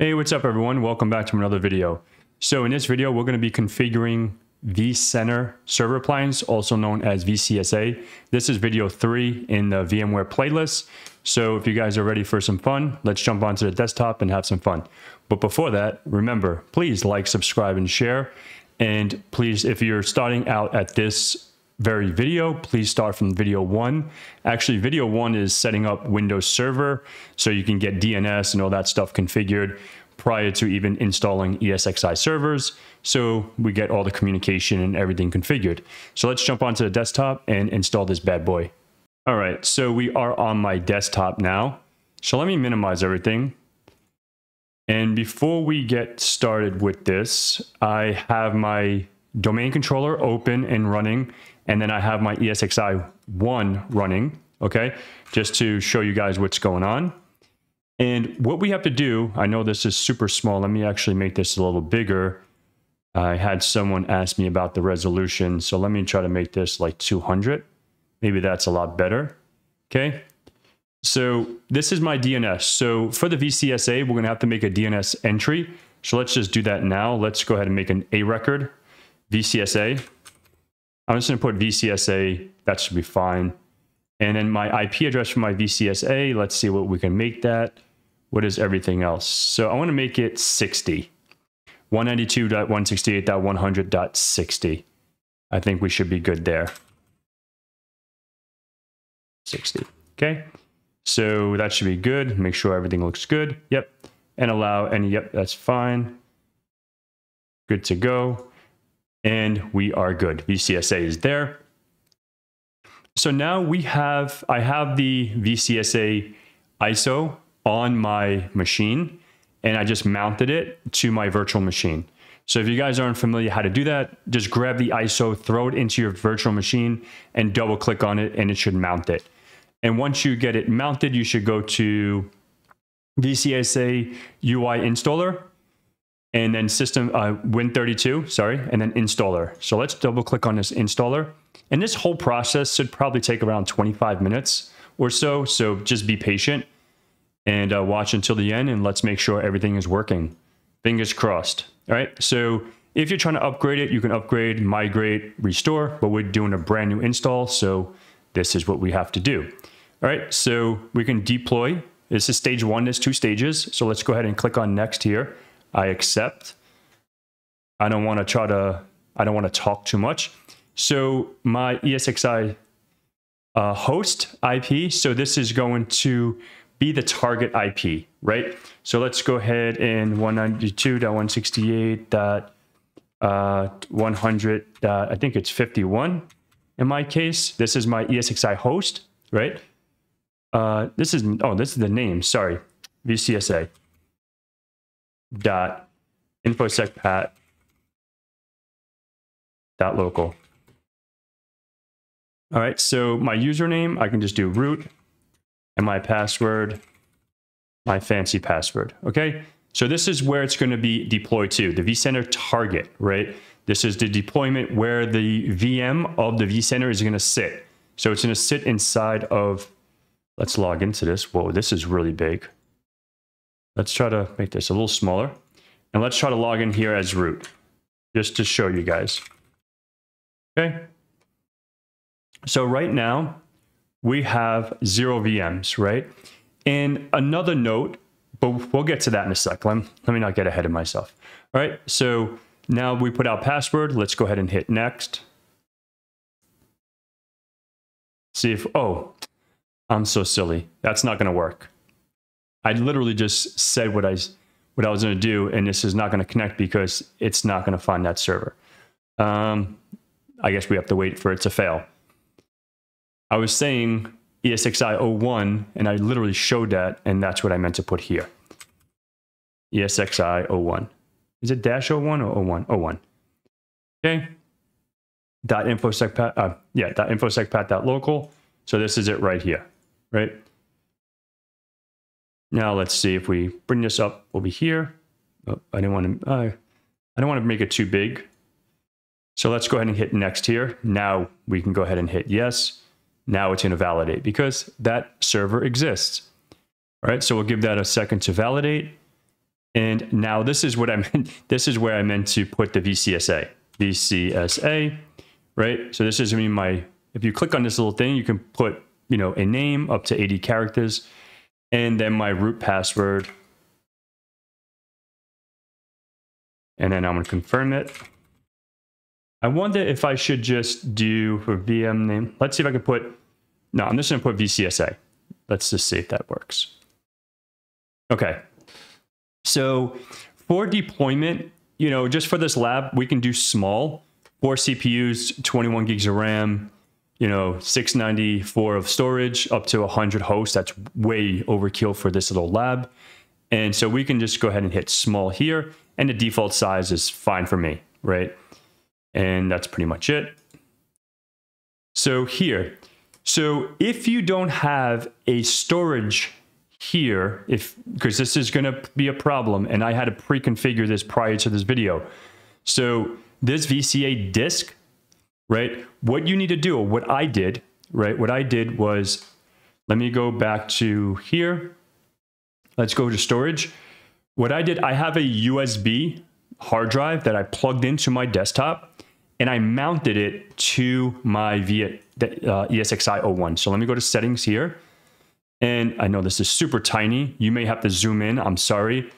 Hey, what's up everyone? Welcome back to another video. So in this video, we're going to be configuring vCenter server appliance, also known as VCSA. This is video three in the VMware playlist. So if you guys are ready for some fun, let's jump onto the desktop and have some fun. But before that, remember, please like, subscribe, and share. And please, if you're starting out at this very video, please start from video one. Actually, video one is setting up Windows Server so you can get DNS and all that stuff configured prior to even installing ESXi servers. So we get all the communication and everything configured. So let's jump onto the desktop and install this bad boy. All right, so we are on my desktop now. So let me minimize everything. And before we get started with this, I have my domain controller open and running and then I have my ESXi 1 running, okay, just to show you guys what's going on. And what we have to do, I know this is super small. Let me actually make this a little bigger. I had someone ask me about the resolution. So let me try to make this like 200. Maybe that's a lot better. Okay. So this is my DNS. So for the VCSA, we're going to have to make a DNS entry. So let's just do that now. Let's go ahead and make an A record VCSA. I'm just going to put VCSA. That should be fine. And then my IP address for my VCSA, let's see what we can make that. What is everything else? So I want to make it 60. 192.168.100.60. I think we should be good there. 60. Okay. So that should be good. Make sure everything looks good. Yep. And allow any, yep, that's fine. Good to go and we are good. VCSA is there. So now we have, I have the VCSA ISO on my machine and I just mounted it to my virtual machine. So if you guys aren't familiar how to do that, just grab the ISO, throw it into your virtual machine and double click on it and it should mount it. And once you get it mounted, you should go to VCSA UI installer and then system uh, Win32, sorry, and then installer. So let's double click on this installer. And this whole process should probably take around 25 minutes or so. So just be patient and uh, watch until the end and let's make sure everything is working. Fingers crossed. All right. So if you're trying to upgrade it, you can upgrade, migrate, restore, but we're doing a brand new install. So this is what we have to do. All right. So we can deploy. This is stage one, there's two stages. So let's go ahead and click on next here. I accept. I don't want to try to, I don't want to talk too much. So my ESXi uh, host IP, so this is going to be the target IP, right? So let's go ahead and 192.168.100, uh, I think it's 51 in my case. This is my ESXi host, right? Uh, this is, oh, this is the name, sorry, VCSA dot infosec pat dot local. All right, so my username, I can just do root and my password, my fancy password, okay? So this is where it's gonna be deployed to, the vCenter target, right? This is the deployment where the VM of the vCenter is gonna sit. So it's gonna sit inside of, let's log into this. Whoa, this is really big. Let's try to make this a little smaller. And let's try to log in here as root, just to show you guys. Okay. So right now, we have zero VMs, right? And another note, but we'll get to that in a sec. Let, let me not get ahead of myself. All right, so now we put out password. Let's go ahead and hit next. See if, oh, I'm so silly. That's not gonna work. I literally just said what I what I was going to do, and this is not going to connect because it's not going to find that server. Um, I guess we have to wait for it to fail. I was saying ESXi 01, and I literally showed that, and that's what I meant to put here. ESXi 01. Is it dash 01 or 01? 01. Okay. Dot infosec uh, yeah, dot infosec pat dot local. So this is it right here, right? Now let's see if we bring this up over here. Oh, I didn't want to, uh, I don't want to make it too big. So let's go ahead and hit next here. Now we can go ahead and hit yes. Now it's going to validate because that server exists. All right, so we'll give that a second to validate. And now this is what I meant. This is where I meant to put the VCSA. VCSA, right? So this is going to be my, if you click on this little thing, you can put, you know, a name up to 80 characters and then my root password. And then I'm going to confirm it. I wonder if I should just do for VM name. Let's see if I can put, no, I'm just going to put VCSA. Let's just see if that works. Okay. So for deployment, you know, just for this lab, we can do small, four CPUs, 21 gigs of RAM, you know, 694 of storage, up to 100 hosts. That's way overkill for this little lab. And so we can just go ahead and hit small here, and the default size is fine for me, right? And that's pretty much it. So here, so if you don't have a storage here, if because this is going to be a problem, and I had to pre-configure this prior to this video. So this VCSA disk, right? What you need to do, what I did, right? What I did was, let me go back to here. Let's go to storage. What I did, I have a USB hard drive that I plugged into my desktop and I mounted it to my uh, ESXi 01. So let me go to settings here. And I know this is super tiny. You may have to zoom in. I'm sorry.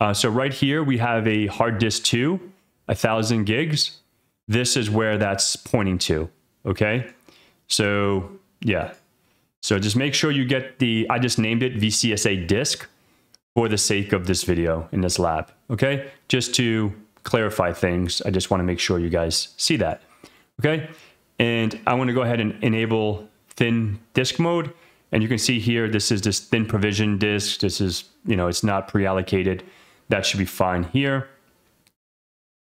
Uh, so right here, we have a hard disk 2, 1,000 gigs. This is where that's pointing to, okay? So yeah. So just make sure you get the, I just named it VCSA disk for the sake of this video in this lab, okay? Just to clarify things, I just want to make sure you guys see that, okay? And I want to go ahead and enable thin disk mode. And you can see here, this is this thin provision disk. This is, you know, it's not pre-allocated. That should be fine here.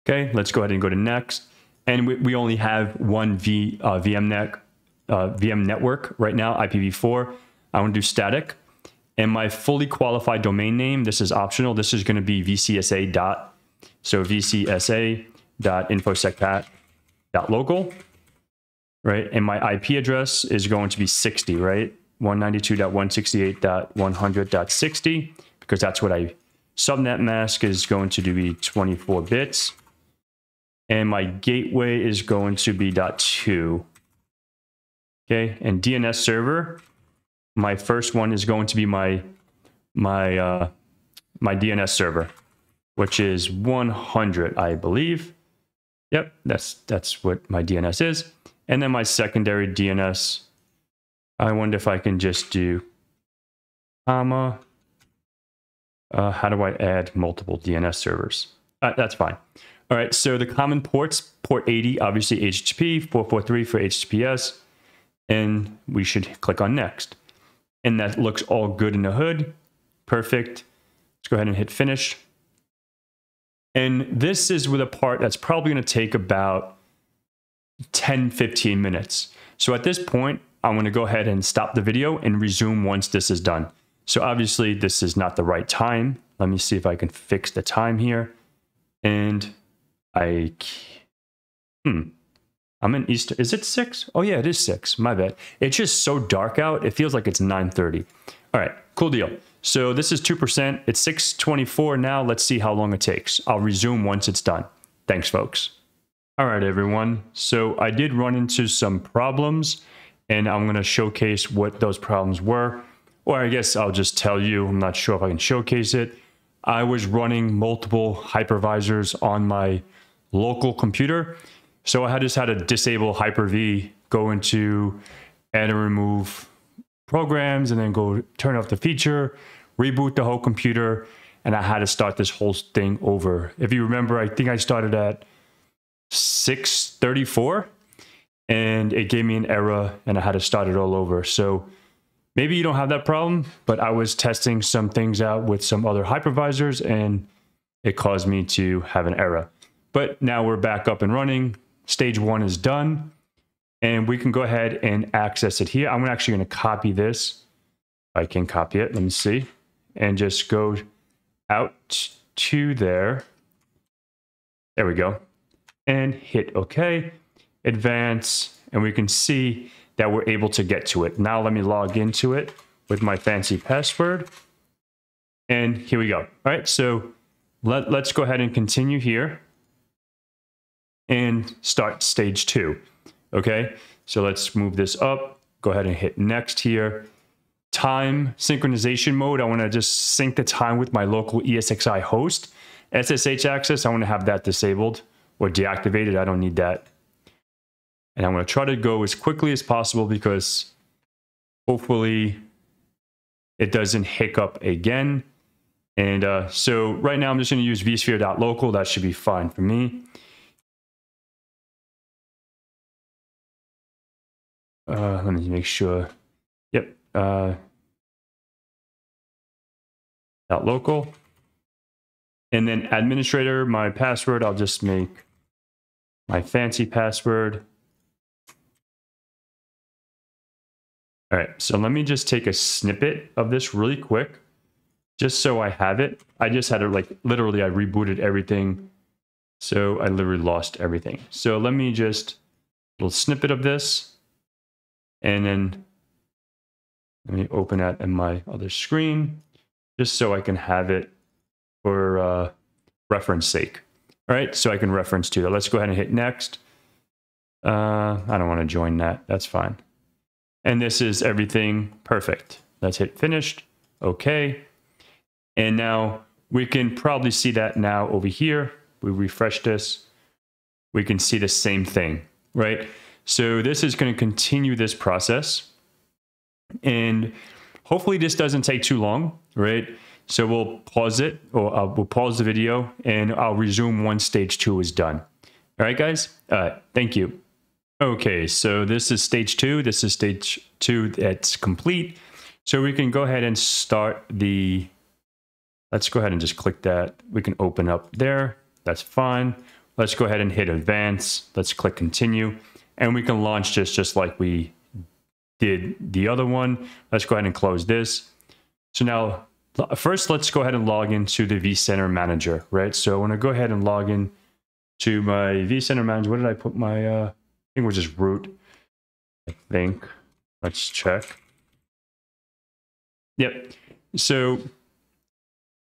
Okay, let's go ahead and go to next. And we, we only have one v, uh, VM, net, uh, VM network right now, IPv4. I want to do static. And my fully qualified domain name, this is optional. This is going to be vcsa dot, so vcsa dot dot local, right? And my IP address is going to be 60, right? 192.168.100.60 because that's what I subnet mask is going to be 24 bits. And my gateway is going to be dot two. Okay, and DNS server, my first one is going to be my my uh, my DNS server, which is 100, I believe. Yep, that's that's what my DNS is. And then my secondary DNS I wonder if I can just do comma. Uh, how do I add multiple DNS servers? Uh, that's fine. All right, so the common ports, port 80, obviously HTTP, 443 for HTTPS, and we should click on next. And that looks all good in the hood. Perfect. Let's go ahead and hit finish. And this is with a part that's probably going to take about 10, 15 minutes. So at this point, I'm going to go ahead and stop the video and resume once this is done. So obviously this is not the right time. Let me see if I can fix the time here. And I, hmm, I'm in East. Is it six? Oh yeah, it is six. My bad. It's just so dark out. It feels like it's 9:30. All right, cool deal. So this is 2%. It's 624 now. Let's see how long it takes. I'll resume once it's done. Thanks, folks. All right, everyone. So I did run into some problems and I'm going to showcase what those problems were. Or I guess I'll just tell you, I'm not sure if I can showcase it. I was running multiple hypervisors on my local computer. So I had just had to disable Hyper-V, go into and remove programs, and then go turn off the feature, reboot the whole computer, and I had to start this whole thing over. If you remember, I think I started at 634 and it gave me an error and I had to start it all over. So maybe you don't have that problem, but I was testing some things out with some other hypervisors and it caused me to have an error. But now we're back up and running. Stage one is done and we can go ahead and access it here. I'm actually going to copy this. I can copy it. Let me see. And just go out to there. There we go. And hit OK advance, and we can see that we're able to get to it. Now let me log into it with my fancy password. And here we go. All right, so let, let's go ahead and continue here and start stage two. Okay, so let's move this up. Go ahead and hit next here. Time synchronization mode. I want to just sync the time with my local ESXi host. SSH access, I want to have that disabled or deactivated. I don't need that. And I'm going to try to go as quickly as possible because hopefully it doesn't hiccup again. And uh, so right now I'm just going to use vsphere.local. That should be fine for me. Uh, let me make sure. Yep. Uh, dot local. And then administrator, my password, I'll just make my fancy password. All right, so let me just take a snippet of this really quick, just so I have it. I just had to like, literally I rebooted everything. So I literally lost everything. So let me just, little snippet of this. And then let me open that in my other screen, just so I can have it for uh, reference sake. All right, so I can reference to that. Let's go ahead and hit next. Uh, I don't want to join that. That's fine. And this is everything perfect. Let's hit finished. Okay. And now we can probably see that now over here. We refresh this. We can see the same thing, right? So this is going to continue this process. And hopefully this doesn't take too long, right? So we'll pause it or uh, we'll pause the video and I'll resume once stage two is done. All right, guys. Uh, thank you. Okay, so this is stage two. This is stage two that's complete. So we can go ahead and start the, let's go ahead and just click that. We can open up there. That's fine. Let's go ahead and hit advance. Let's click continue. And we can launch this just like we did the other one. Let's go ahead and close this. So now First, let's go ahead and log into the vCenter manager, right? So I want to go ahead and log in to my vCenter manager. What did I put my, uh, I think was just root. I think. Let's check. Yep. So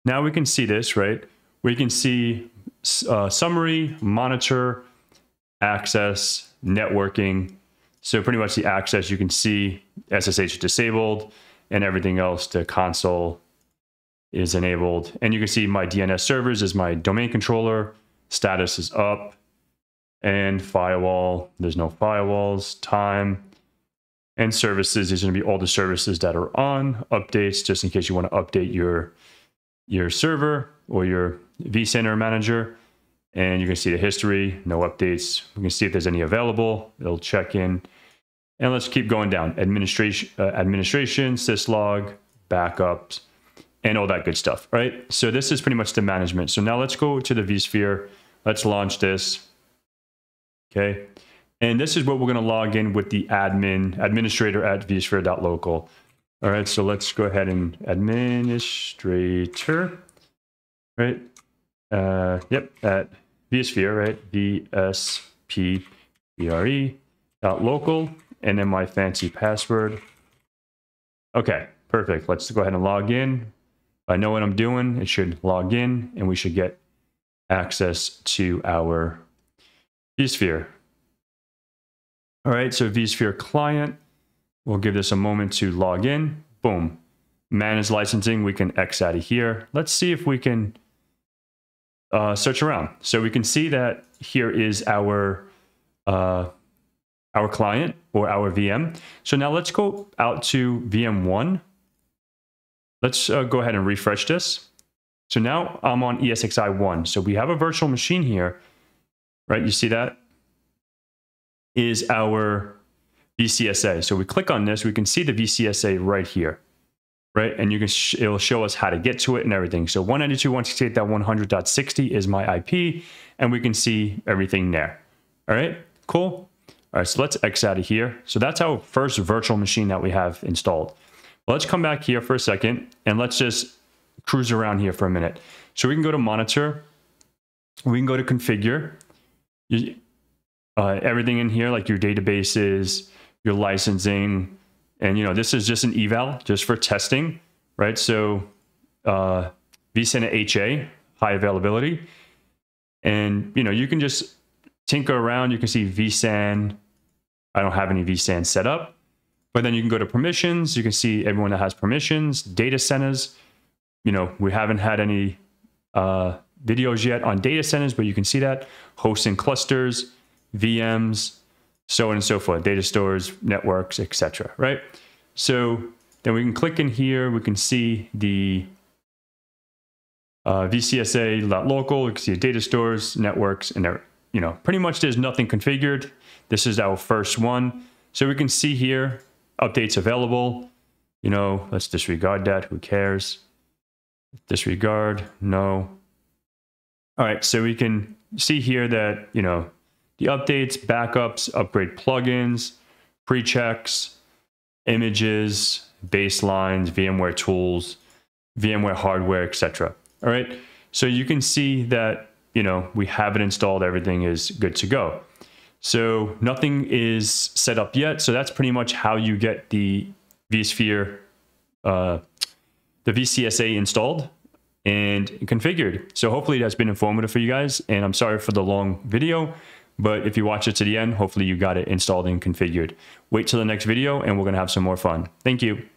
now we can see this, right? We can see uh, summary, monitor, access, networking. So pretty much the access, you can see SSH disabled and everything else, to console is enabled. And you can see my DNS servers is my domain controller. Status is up. And firewall, there's no firewalls. Time and services is going to be all the services that are on. Updates, just in case you want to update your, your server or your vCenter manager. And you can see the history, no updates. We can see if there's any available. It'll check in. And let's keep going down. Administration, uh, administration, syslog, backups, and all that good stuff, right? So this is pretty much the management. So now let's go to the vSphere. Let's launch this. Okay. And this is what we're going to log in with the admin, administrator at vsphere.local. All right. So let's go ahead and administrator, right? Uh, yep. At vSphere, right? VSPBRE dot local. And then my fancy password. Okay. Perfect. Let's go ahead and log in. I know what I'm doing, it should log in and we should get access to our vSphere. All right, so vSphere client, we'll give this a moment to log in. Boom. Manage licensing, we can X out of here. Let's see if we can uh, search around. So we can see that here is our uh, our client or our VM. So now let's go out to VM1 Let's uh, go ahead and refresh this. So now I'm on ESXi 1. So we have a virtual machine here, right? You see that? Is our VCSA. So we click on this, we can see the VCSA right here, right? And you can sh it'll show us how to get to it and everything. So 192.168.100.60 is my IP, and we can see everything there. All right, cool. All right, so let's X out of here. So that's our first virtual machine that we have installed. Let's come back here for a second and let's just cruise around here for a minute. So we can go to monitor, we can go to configure, uh, everything in here, like your databases, your licensing, and you know, this is just an eval just for testing, right? So uh, vCenter HA, high availability. And, you know, you can just tinker around. You can see vSAN. I don't have any vSAN set up. But then you can go to permissions. You can see everyone that has permissions, data centers. You know, we haven't had any uh, videos yet on data centers, but you can see that hosting clusters, VMs, so on and so forth, data stores, networks, etc. Right? So then we can click in here. We can see the uh, vcsa.local. You can see data stores, networks, and there, you know pretty much there's nothing configured. This is our first one. So we can see here updates available. You know, let's disregard that. Who cares? Disregard. No. All right, so we can see here that, you know, the updates, backups, upgrade plugins, pre-checks, images, baselines, VMware tools, VMware hardware, etc. All right. So you can see that, you know, we have it installed. Everything is good to go. So nothing is set up yet. So that's pretty much how you get the vSphere, uh, the VCSA installed and configured. So hopefully that's been informative for you guys. And I'm sorry for the long video, but if you watch it to the end, hopefully you got it installed and configured. Wait till the next video and we're gonna have some more fun. Thank you.